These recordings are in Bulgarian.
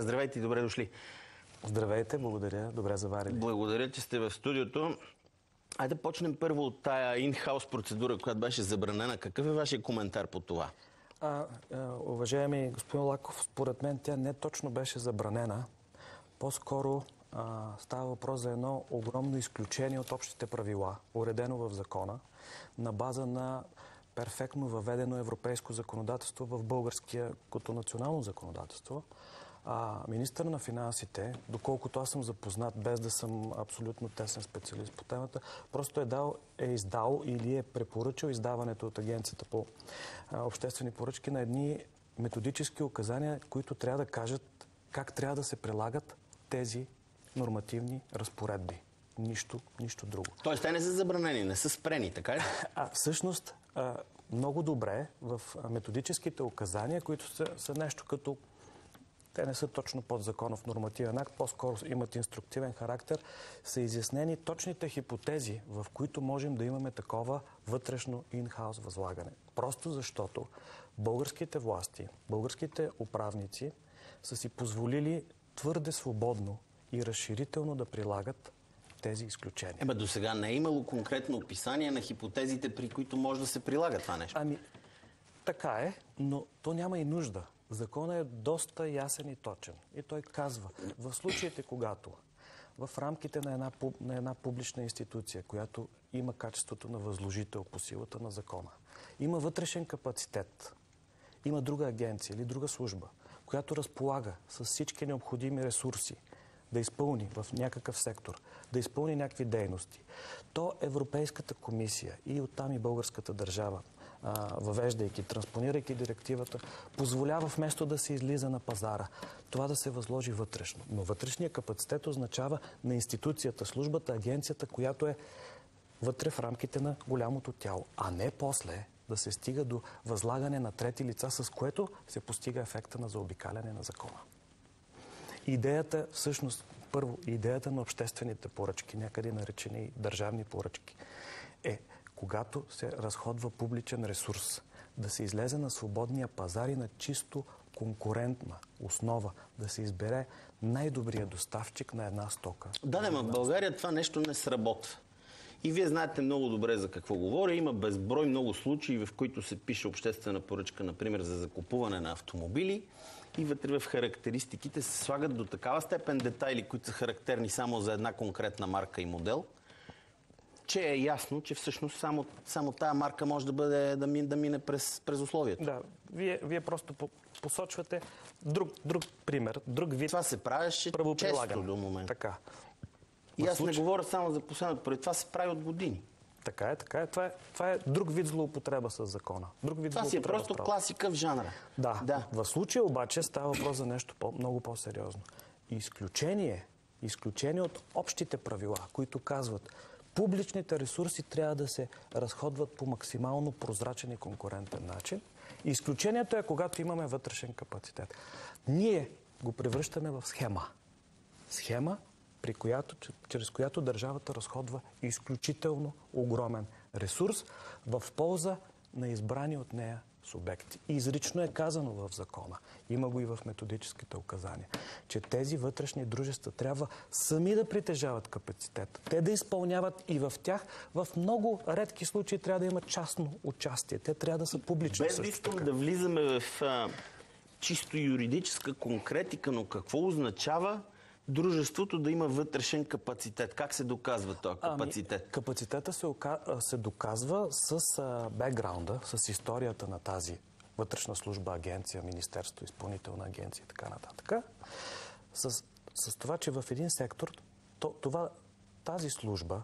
Здравейте и добре дошли. Здравейте, благодаря. Добре заварили. Благодаря, че сте в студиото. Айде да почнем първо от тая инхаус процедура, която беше забранена. Какъв е вашия коментар по това? А, уважаеми господин Лаков, според мен тя не точно беше забранена. По-скоро става въпрос за едно огромно изключение от общите правила, уредено в закона, на база на перфектно въведено европейско законодателство в българския като национално законодателство. А, министър на финансите, доколкото аз съм запознат, без да съм абсолютно тесен специалист по темата, просто е, дал, е издал или е препоръчал издаването от Агенцията по а, обществени поръчки на едни методически указания, които трябва да кажат как трябва да се прилагат тези нормативни разпоредби. Нищо, нищо друго. Тоест, те не са забранени, не са спрени, така ли? А всъщност, а, много добре в методическите указания, които са, са нещо като те не са точно под законов нормативен акт, по-скоро имат инструктивен характер, са изяснени точните хипотези, в които можем да имаме такова вътрешно ин-хаус възлагане. Просто защото българските власти, българските управници са си позволили твърде свободно и разширително да прилагат тези изключения. Ема до сега не е имало конкретно описание на хипотезите, при които може да се прилага това нещо. Ами, така е, но то няма и нужда. Законът е доста ясен и точен. И той казва, в случаите, когато в рамките на една, на една публична институция, която има качеството на възложител по силата на закона, има вътрешен капацитет, има друга агенция или друга служба, която разполага с всички необходими ресурси да изпълни в някакъв сектор, да изпълни някакви дейности, то Европейската комисия и оттам и българската държава въвеждайки, транспонирайки директивата, позволява вместо да се излиза на пазара, това да се възложи вътрешно. Но вътрешния капацитет означава на институцията, службата, агенцията, която е вътре в рамките на голямото тяло, а не после да се стига до възлагане на трети лица, с което се постига ефекта на заобикаляне на закона. Идеята, всъщност, първо, идеята на обществените поръчки, някъде наречени държавни поръчки, е когато се разходва публичен ресурс, да се излезе на свободния пазар и на чисто конкурентна основа, да се избере най-добрия доставчик на една стока. Да, да, в България това нещо не сработва. И вие знаете много добре за какво говоря. Има безброй много случаи, в които се пише обществена поръчка, например, за закупуване на автомобили и вътре в характеристиките се слагат до такава степен детайли, които са характерни само за една конкретна марка и модел – че е ясно, че всъщност само, само тая марка може да бъде да, мине, да мине през, през условието. Да, вие, вие просто посочвате друг, друг пример, друг вид Това се правеше често до момента. Така. И аз случай... не говоря само за последното, преди това се прави от години. Така е, така е. Това е, това е друг вид злоупотреба с закона. Друг вид това си е просто класика в жанра. Да. да. В случая обаче става въпрос за нещо по, много по-сериозно. Изключение, изключение от общите правила, които казват, публичните ресурси трябва да се разходват по максимално прозрачен и конкурентен начин. Изключението е, когато имаме вътрешен капацитет. Ние го превръщаме в схема. Схема, при която, чрез която държавата разходва изключително огромен ресурс в полза на избрани от нея субекти. И изрично е казано в закона, има го и в методическите указания, че тези вътрешни дружества трябва сами да притежават капацитет. Те да изпълняват и в тях в много редки случаи трябва да имат частно участие. Те трябва да са публични. Без искам да влизаме в а, чисто юридическа конкретика, но какво означава дружеството да има вътрешен капацитет? Как се доказва този капацитет? Ами, капацитета се, се доказва с бекграунда, с историята на тази вътрешна служба, агенция, министерство, изпълнителна агенция и така нататък. С, с това, че в един сектор то, това, тази служба,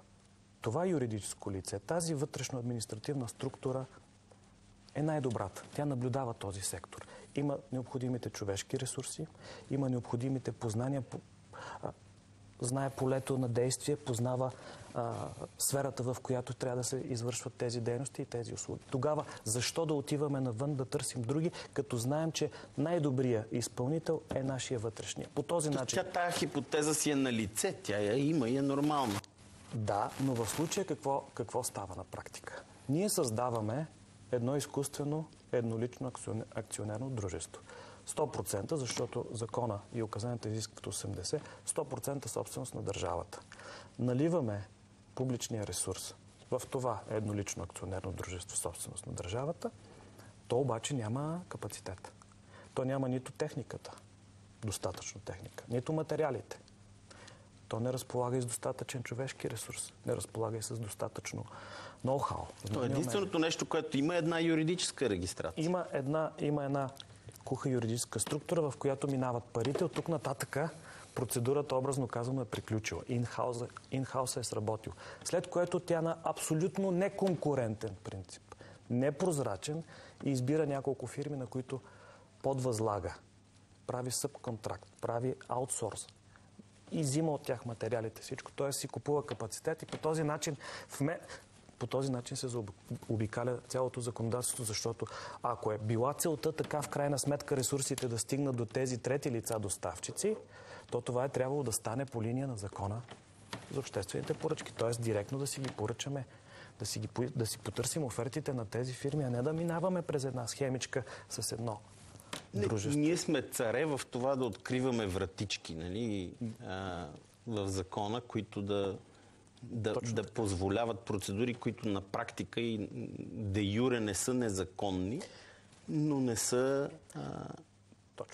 това юридическо лице, тази вътрешно-административна структура е най-добрата. Тя наблюдава този сектор. Има необходимите човешки ресурси, има необходимите познания знае полето на действие, познава а, сферата, в която трябва да се извършват тези дейности и тези услуги. Тогава защо да отиваме навън да търсим други, като знаем, че най-добрият изпълнител е нашия вътрешния. По този начин. Тя тая хипотеза си е на лице, тя я има и е нормална. Да, но в случая какво, какво става на практика? Ние създаваме едно изкуствено еднолично акционерно дружество 100%, защото закона и указанията изискват 80%, 100% собственост на държавата. Наливаме публичния ресурс в това еднолично акционерно дружество собственост на държавата, то обаче няма капацитет. То няма нито техниката, достатъчно техника, нито материалите. То не разполага и с достатъчен човешки ресурс, не разполага и с достатъчно ноу-хау. То е единственото нещо, което има е една юридическа регистрация. Има една, има една куха юридическа структура, в която минават парите. От тук нататъка процедурата, образно казано, е приключила. Инхауса е сработил. След което тя на абсолютно неконкурентен принцип, непрозрачен и избира няколко фирми, на които подвъзлага. Прави събконтракт, прави аутсорс и взима от тях материалите, всичко. Т.е. си купува капацитет и по този начин. По този начин се обикаля цялото законодателство, защото ако е била целта така в крайна сметка ресурсите да стигнат до тези трети лица доставчици, то това е трябвало да стане по линия на закона за обществените поръчки. Т.е. директно да си ги поръчаме да си, ги, да си потърсим офертите на тези фирми, а не да минаваме през една схемичка с едно дружество. Ние сме царе в това да откриваме вратички нали, а, в закона, които да, да, да позволяват процедури, които на практика и де юре не са незаконни, но не са а,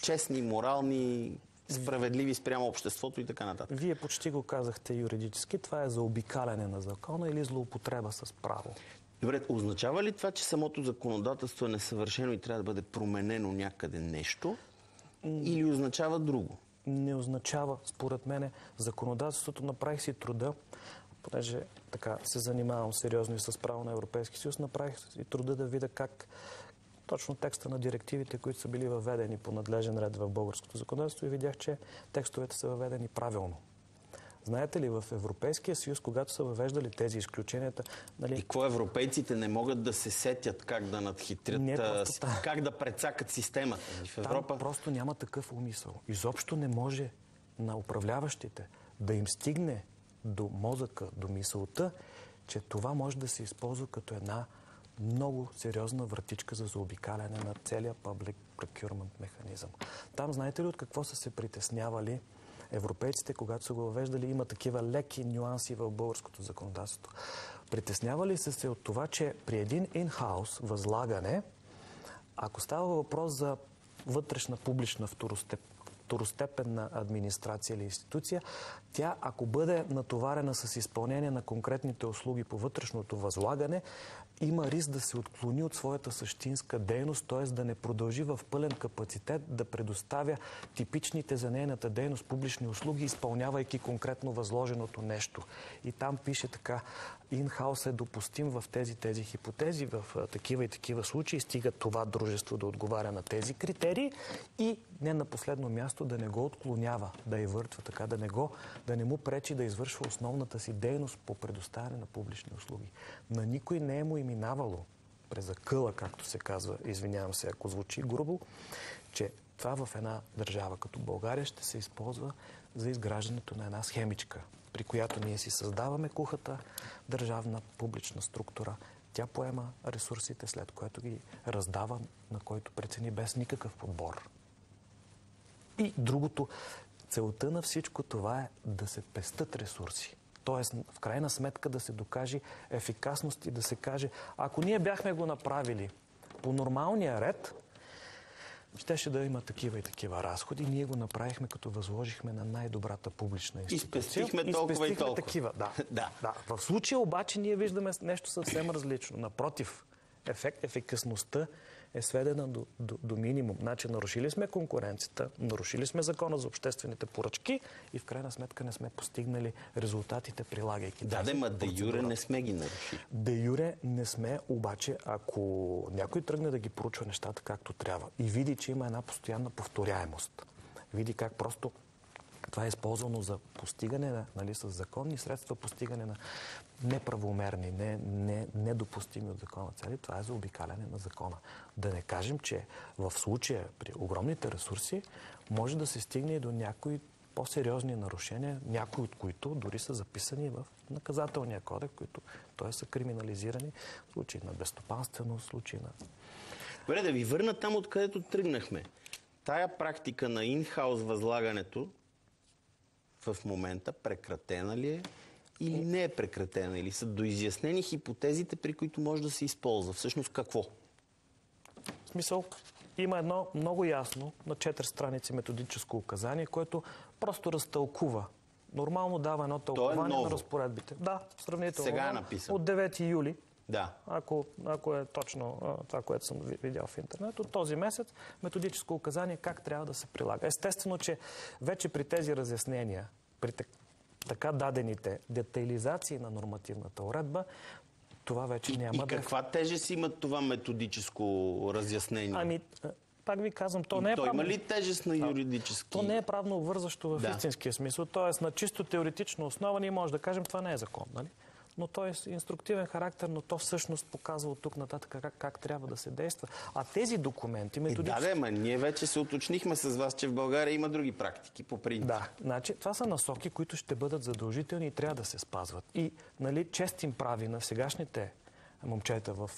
честни, морални, справедливи спрямо обществото и така нататък. Вие почти го казахте юридически. Това е за обикаляне на закона или злоупотреба с право? Добре, означава ли това, че самото законодателство е несъвършено и трябва да бъде променено някъде нещо? Или означава друго? Не означава, според мене, законодателството направих си труда, понеже така се занимавам сериозно и с право на Европейски съюз, направих си труда да видя как точно текста на директивите, които са били въведени по надлежен ред в българското законодателство и видях, че текстовете са въведени правилно. Знаете ли, в Европейския съюз, когато са въвеждали тези изключенията... Нали... И какво европейците не могат да се сетят как да надхитрят, не, просто, как да прецакат системата в Европа? Там просто няма такъв умисъл. Изобщо не може на управляващите да им стигне до мозъка, до мисълта, че това може да се използва като една много сериозна вратичка за заобикаляне на целия public procurement механизъм. Там знаете ли от какво са се притеснявали европейците, когато са го въвеждали, има такива леки нюанси в българското законодателство. Притеснявали са се от това, че при един инхаус възлагане, ако става въпрос за вътрешна публична второстеп, второстепенна администрация или институция, тя, ако бъде натоварена с изпълнение на конкретните услуги по вътрешното възлагане, има риск да се отклони от своята същинска дейност, т.е. да не продължи в пълен капацитет да предоставя типичните за нейната дейност публични услуги, изпълнявайки конкретно възложеното нещо. И там пише така, инхаус е допустим в тези тези хипотези, в такива и такива случаи, стига това дружество да отговаря на тези критерии и не на последно място да не го отклонява, да я въртва така, да не, го, да не му пречи да извършва основната си дейност по предоставяне на публични услуги. На никой не е му и минавало през акъла, както се казва, извинявам се, ако звучи грубо, че това в една държава като България ще се използва за изграждането на една схемичка, при която ние си създаваме кухата държавна публична структура. Тя поема ресурсите, след което ги раздава на който прецени без никакъв подбор. И другото, целта на всичко това е да се пестат ресурси. Тоест, в крайна сметка да се докаже ефикасност и да се каже, ако ние бяхме го направили по нормалния ред, щеше да има такива и такива разходи. Ние го направихме, като възложихме на най-добрата публична институция. И спестихме толкова и, и толкова. такива, да. да. да. В случая обаче ние виждаме нещо съвсем различно. Напротив, ефект, ефикасността е сведена до, до, до минимум. Значи нарушили сме конкуренцията, нарушили сме закона за обществените поръчки и в крайна сметка не сме постигнали резултатите, прилагайки Да, да, ма де юре не сме ги нарушили. Де юре не сме, обаче ако някой тръгне да ги поручва нещата както трябва и види, че има една постоянна повторяемост, види как просто това е използвано за постигане нали, с законни средства, постигане на неправомерни, не, не, недопустими от закона цели. Това е за обикаляне на закона. Да не кажем, че в случая при огромните ресурси може да се стигне и до някои по-сериозни нарушения, някои от които дори са записани в наказателния кодек, които т.е. са криминализирани в случаи на безстопанственост, случаи на... Добре, да ви върна там, откъдето тръгнахме. тая практика на инхаус възлагането в момента прекратена ли е или не е прекратена? Или са доизяснени хипотезите, при които може да се използва? Всъщност какво? В смисъл, има едно много ясно на четири страници методическо указание, което просто разтълкува. Нормално дава едно тълкование ново. на разпоредбите. Да, сравнително. Сега е написано. От 9 юли Да. ако, ако е точно а, това, което съм ви- видял в интернет, от този месец методическо указание как трябва да се прилага. Естествено, че вече при тези разяснения, при так- така дадените детайлизации на нормативната уредба, това вече няма И да е... каква тежест има това методическо разяснение? Ами, пак ви казвам, то не е То правно... има ли тежест на юридически? То не е правно обвързващо в Да. истинския смисъл. Тоест, на чисто теоретична основа ние може да кажем, това не е закон, нали? Но той е инструктивен характер, но то всъщност показва от тук нататък как, как трябва да се действа. А тези документи, Е, да, методически... да, ма ние вече се уточнихме с вас, че в България има други практики по принцип. Да, значи това са насоки, които ще бъдат задължителни и трябва да се спазват. И нали, чест им прави на сегашните момчета в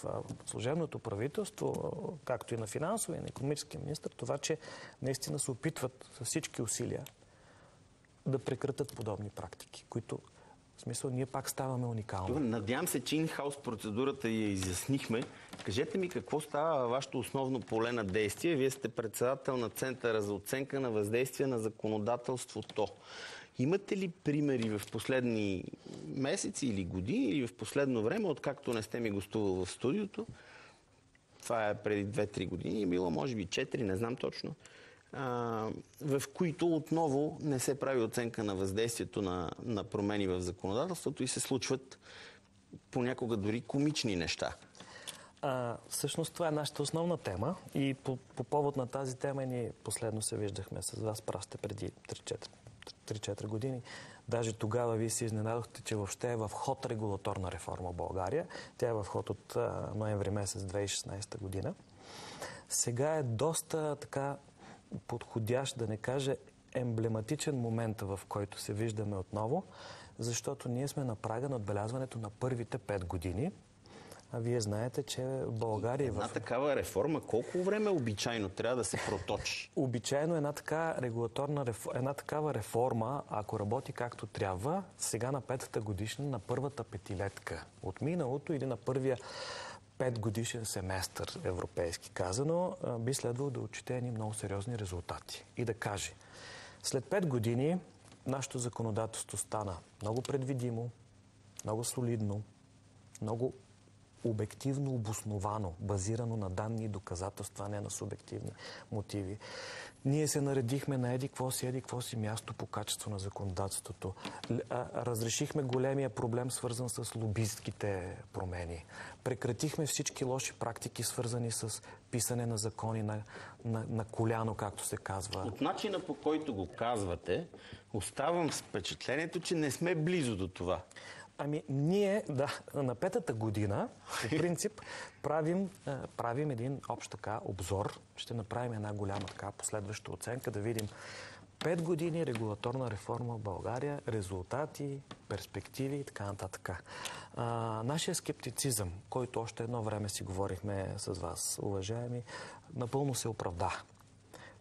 служебното правителство, както и на финансовия, и на економическия министр, това, че наистина се опитват с всички усилия да прекратят подобни практики, които в смисъл ние пак ставаме уникални. Добре, Надявам се, че инхаус процедурата я изяснихме. Кажете ми какво става вашето основно поле на действие. Вие сте председател на Центъра за оценка на въздействие на законодателството. Имате ли примери в последни месеци или години или в последно време, откакто не сте ми гостувал в студиото? Това е преди 2-3 години, било може би 4, не знам точно. В които отново не се прави оценка на въздействието на, на промени в законодателството и се случват понякога дори комични неща. А, всъщност това е нашата основна тема и по, по повод на тази тема ние последно се виждахме с вас, прав сте преди 3-4 3-4 години. Даже тогава вие се изненадохте, че въобще е в ход регулаторна реформа в България. Тя е в ход от а, ноември месец 2016 година. Сега е доста така подходящ, да не кажа емблематичен момент, в който се виждаме отново, защото ние сме на прага на отбелязването на първите 5 години. А вие знаете, че България е Една в такава реформа, колко време обичайно трябва да се проточи? Обичайно една, така регулаторна, реф- една такава реформа, ако работи както трябва, сега на петата годишна, на първата петилетка от миналото или на първия пет годишен семестър, европейски казано, би следвало да отчете едни много сериозни резултати и да каже, след пет години нашето законодателство стана много предвидимо, много солидно, много обективно обосновано, базирано на данни и доказателства, а не на субективни мотиви. Ние се наредихме на еди какво си, еди какво си място по качество на законодателството. Разрешихме големия проблем, свързан с лобистките промени. Прекратихме всички лоши практики, свързани с писане на закони на, на, на коляно, както се казва. От начина по който го казвате, оставам с впечатлението, че не сме близо до това. Ами, ние, да, на петата година, по принцип, правим, а, правим един общ така обзор. Ще направим една голяма така последваща оценка, да видим пет години регулаторна реформа в България, резултати, перспективи и така нататък. А, нашия скептицизъм, който още едно време си говорихме с вас, уважаеми, напълно се оправда.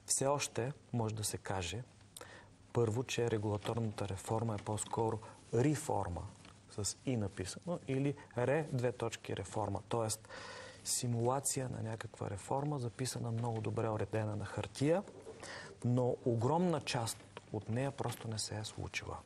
Все още може да се каже, първо, че регулаторната реформа е по-скоро реформа с и написано или ре две точки реформа, т.е. симулация на някаква реформа, записана много добре уредена на хартия, но огромна част от нея просто не се е случила.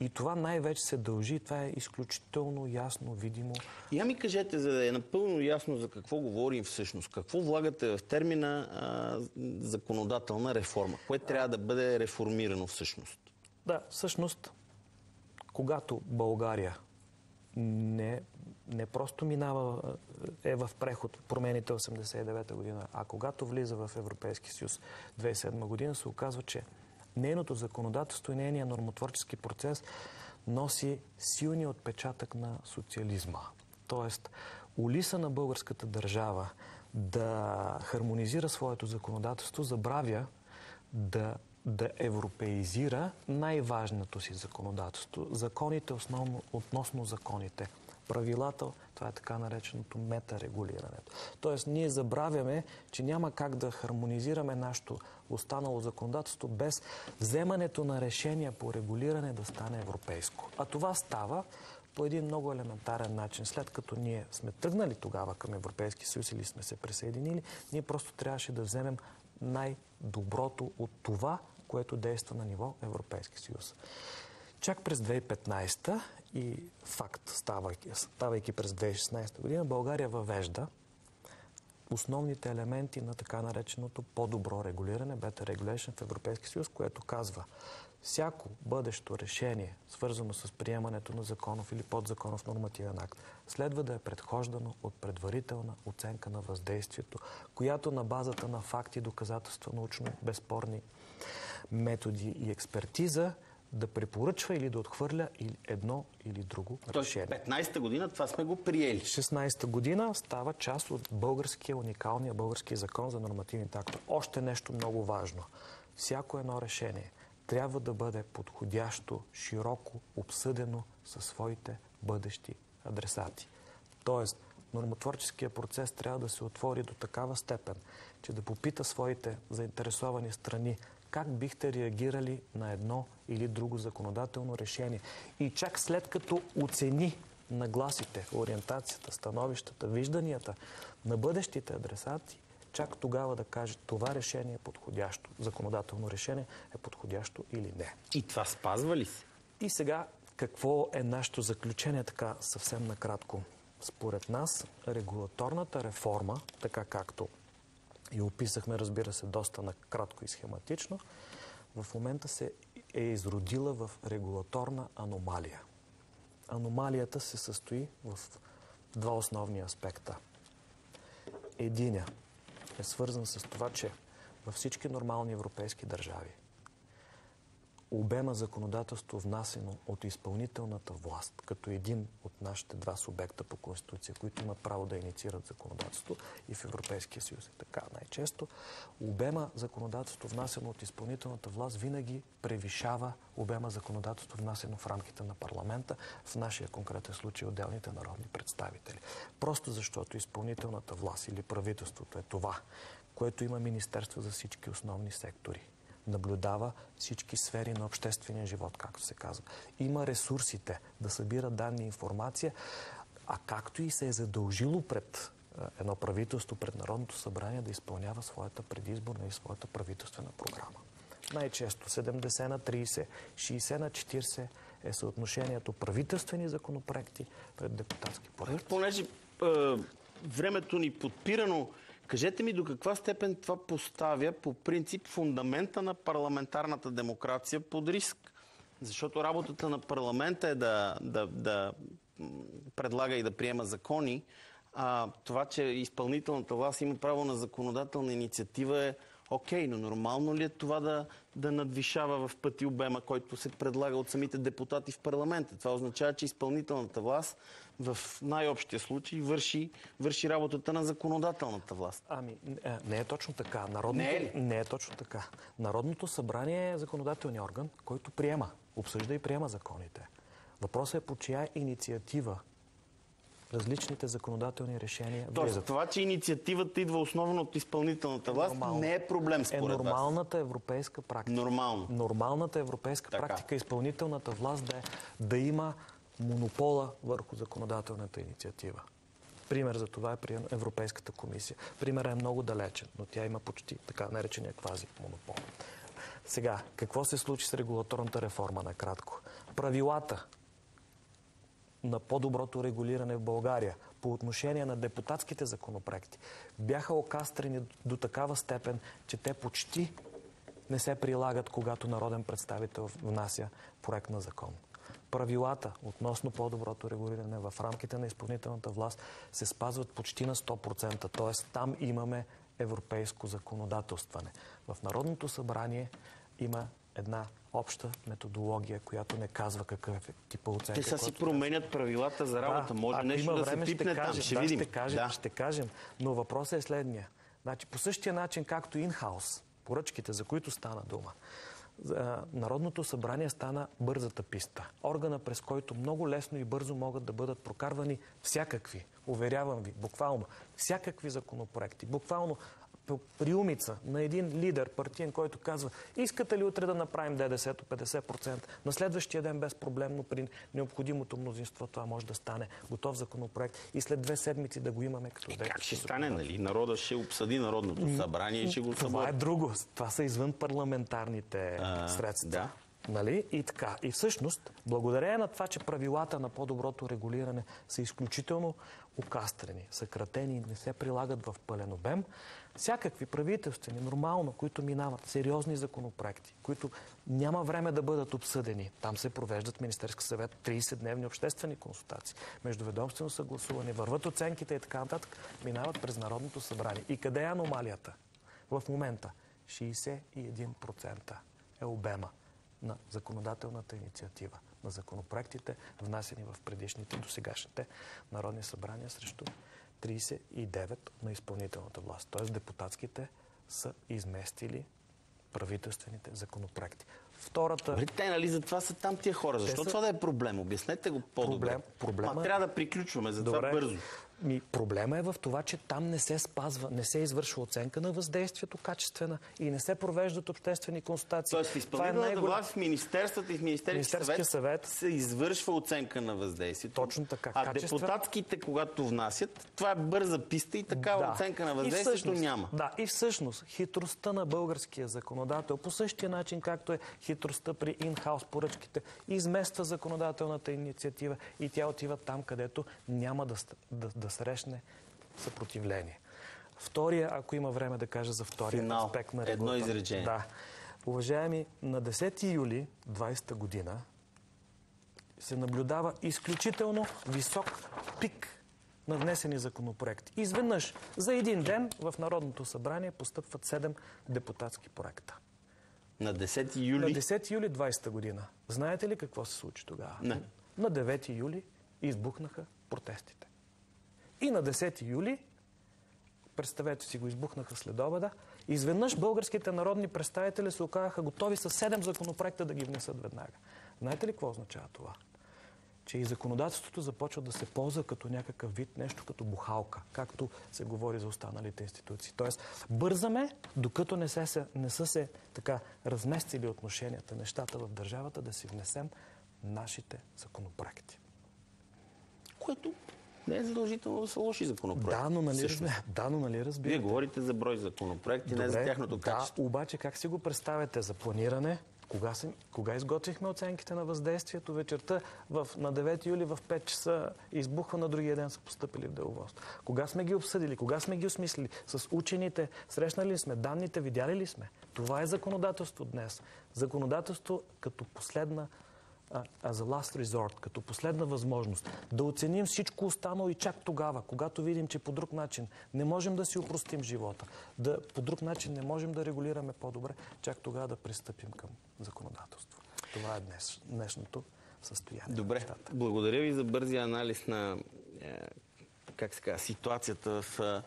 И това най-вече се дължи, това е изключително ясно, видимо. Я ми кажете, за да е напълно ясно за какво говорим всъщност. Какво влагате в термина а, законодателна реформа? Кое трябва да бъде реформирано всъщност? Да, всъщност, когато България не, не просто минава, е в преход, промените 89-та година, а когато влиза в Европейски съюз 2007 година, се оказва, че нейното законодателство и нейният нормотворчески процес носи силния отпечатък на социализма. Тоест, улиса на българската държава да хармонизира своето законодателство, забравя да, да европеизира най-важното си законодателство. Законите основно, относно законите. правилата, това е така нареченото метарегулирането. Тоест, ние забравяме, че няма как да хармонизираме нашето останало законодателство без вземането на решения по регулиране да стане европейско. А това става по един много елементарен начин. След като ние сме тръгнали тогава към Европейски съюз или сме се присъединили, ние просто трябваше да вземем най-доброто от това, което действа на ниво Европейски съюз. Чак през 2015 и факт, ставайки, ставайки през 2016 година, България въвежда основните елементи на така нареченото по-добро регулиране, Better Regulation в Европейския съюз, което казва всяко бъдещо решение, свързано с приемането на законов или подзаконов нормативен акт, следва да е предхождано от предварителна оценка на въздействието, която на базата на факти, доказателства, научно безспорни методи и експертиза да препоръчва или да отхвърля едно или друго Тоест, решение. 15-та година това сме го приели. 16-та година става част от българския, уникалния български закон за нормативните актове. Още нещо много важно. Всяко едно решение трябва да бъде подходящо, широко обсъдено със своите бъдещи адресати. Тоест, нормотворческия процес трябва да се отвори до такава степен, че да попита своите заинтересовани страни как бихте реагирали на едно или друго законодателно решение. И чак след като оцени нагласите, ориентацията, становищата, вижданията на бъдещите адресати, чак тогава да каже това решение е подходящо, законодателно решение е подходящо или не. И това спазва ли се? И сега какво е нашето заключение, така съвсем накратко? Според нас, регулаторната реформа, така както и описахме, разбира се, доста накратко и схематично, в момента се е изродила в регулаторна аномалия. Аномалията се състои в два основни аспекта. Единя е свързан с това, че във всички нормални европейски държави обема законодателство, внасено от изпълнителната власт, като един от нашите два субекта по Конституция, които имат право да инициират законодателство и в Европейския съюз е така най-често, обема законодателство, внасено от изпълнителната власт, винаги превишава обема законодателство, внасено в рамките на парламента, в нашия конкретен случай отделните народни представители. Просто защото изпълнителната власт или правителството е това, което има Министерство за всички основни сектори наблюдава всички сфери на обществения живот, както се казва. Има ресурсите да събира данни и информация, а както и се е задължило пред едно правителство, пред Народното събрание да изпълнява своята предизборна и своята правителствена програма. Най-често 70 на 30, 60 на 40 е съотношението правителствени законопроекти пред депутатски проекти. Понеже е, времето ни подпирано, Кажете ми до каква степен това поставя по принцип фундамента на парламентарната демокрация под риск. Защото работата на парламента е да, да, да предлага и да приема закони. А това, че изпълнителната власт има право на законодателна инициатива е окей, но нормално ли е това да, да надвишава в пъти обема, който се предлага от самите депутати в парламента? Това означава, че изпълнителната власт в най-общия случай върши, върши работата на законодателната власт. Ами, е, не е точно така. Народното, не, е не е точно така. Народното събрание е законодателният орган, който приема, обсъжда и приема законите. Въпросът е по чия инициатива различните законодателни решения Тоест, влизат. това, че инициативата идва основно от изпълнителната власт, Нормално. не е проблем според Е нормалната вас. европейска практика. Нормално. Нормалната европейска така. практика изпълнителната власт да, е, да има монопола върху законодателната инициатива. Пример за това е при Европейската комисия. Примерът е много далечен, но тя има почти така наречения квази монопол. Сега, какво се случи с регулаторната реформа накратко? Правилата на по-доброто регулиране в България по отношение на депутатските законопроекти бяха окастрени до такава степен, че те почти не се прилагат, когато народен представител внася проект на закон правилата относно по-доброто регулиране в рамките на изпълнителната власт се спазват почти на 100%. Т.е. там имаме европейско законодателстване. В Народното събрание има една обща методология, която не казва какъв е типа оценка. Те са си променят правилата за работа. Да, Може нещо да време, се пипне ще там. Ще да, видим. Ще кажем, да. ще кажем. Но въпросът е следния. Значи, по същия начин, както инхаус, поръчките, за които стана дума, Народното събрание стана бързата писта. Органа, през който много лесно и бързо могат да бъдат прокарвани всякакви, уверявам ви, буквално, всякакви законопроекти. Буквално приумица на един лидер партиен, който казва, искате ли утре да направим ДДС-то 50%? На следващия ден безпроблемно при необходимото мнозинство това може да стане готов законопроект и след две седмици да го имаме като Как ще стане, нали? Народа ще обсъди Народното събрание и ще го Това събори. е друго. Това са извън парламентарните А, средства. да. Нали? И така. И всъщност, благодарение на това, че правилата на по-доброто регулиране са изключително окастрени, съкратени, не се прилагат в пълен обем, всякакви правителствени, нормално, които минават сериозни законопроекти, които няма време да бъдат обсъдени. Там се провеждат Министерски съвет 30-дневни обществени консултации, междуведомствено съгласуване, върват оценките и така нататък, минават през Народното събрание. И къде е аномалията? В момента 61% е обема на законодателната инициатива, на законопроектите, внасени в предишните досегашните народни събрания срещу 39 на изпълнителната власт. Тоест депутатските са изместили правителствените законопроекти. Втората... Добре, те нали за това са там тия хора? Защо са- това да е проблем? Обяснете го по-добре. Проблем- проблема- Ма, трябва да приключваме, за това бързо. Ми, проблема е в това, че там не се спазва, не се извършва оценка на въздействието качествена и не се провеждат обществени консултации. Тоест е изпълнителната най-голям- власт, в Министерствата и в Министерския съвет, съвет. се извършва оценка на въздействието. Точно така. А Качествен- депутатските, когато внасят, това е бърза писта и такава оценка на въздействието всъщност- няма. Да, и всъщност хитростта на българския законодател, по същия начин както е хитростта при инхаус поръчките, измества законодателната инициатива и тя отива там, където няма да, да, да срещне съпротивление. Втория, ако има време да кажа за втория Финал. аспект на Едно регулаторната- изречение. Да. Уважаеми, на 10 юли 20 година се наблюдава изключително висок пик на внесени законопроекти. Изведнъж, за един ден в Народното събрание постъпват 7 депутатски проекта. На 10 На юли 10 юли 20 година. Знаете ли какво се случи тогава? Не. На 9 юли избухнаха протестите. И на 10 юли, представете си го, избухнаха след обеда, изведнъж българските народни представители се оказаха готови с 7 законопроекта да ги внесат веднага. Знаете ли какво означава това? че и законодателството започва да се ползва като някакъв вид, нещо като бухалка, както се говори за останалите институции. Тоест, бързаме, докато не, се, не са се така разместили отношенията, нещата в държавата, да си внесем нашите законопроекти. което не е задължително да са лоши законопроекти. Да, но нали, разбира, да, но нали Вие разбирате? говорите за брой законопроекти, не за Добре, тяхното да, качество. обаче как си го представяте за планиране? Кога, се, кога изготвихме оценките на въздействието? Вечерта в, на 9 юли в 5 часа избухва, на другия ден са поступили в деловодство. Кога сме ги обсъдили? Кога сме ги осмислили? С учените? Срещнали ли сме данните? Видяли ли сме? Това е законодателство днес. Законодателство като последна а, as a last resort, като последна възможност, да оценим всичко останало и чак тогава, когато видим, че по друг начин не можем да си упростим живота, да, по друг начин не можем да регулираме по-добре, чак тогава да пристъпим към законодателство. Това е днес, днешното състояние. Добре, благодаря ви за бързия анализ на е, как се казва, ситуацията в е,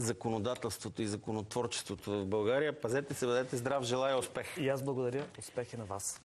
законодателството и законотворчеството в България. Пазете се, бъдете здрав, желая успех! И аз благодаря. Успехи на вас.